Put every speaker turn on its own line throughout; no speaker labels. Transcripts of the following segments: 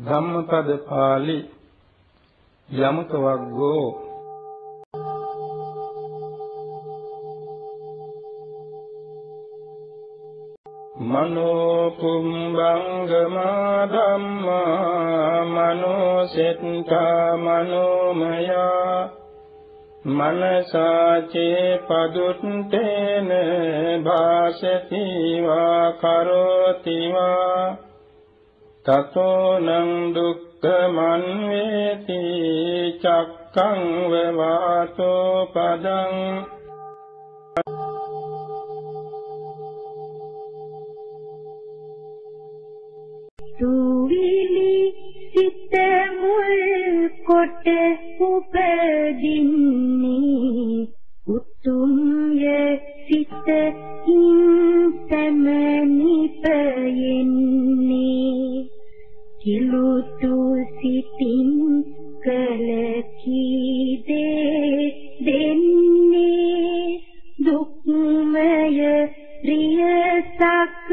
ධම්මපද පාළි යමක වග්ගෝ මනෝ කුම්බංගමා ධම්මා මනෝ සෙත්තා මනෝමයා මනසාචේ පදුත්තේන භාසති වා කරෝති වා තතෝ නං දුක්ඛමන් වේති චක්ඛං වවාතෝ පදං
සුවිලි සිත මුල් කොට උපදින්නේ උතුම් ය සිත ඉන්සම කිලුතු සිතින් කල කීදේ දෙන්නේ දුක්මය රියසක්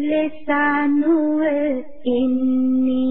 ලෙසනුව එන්නේ.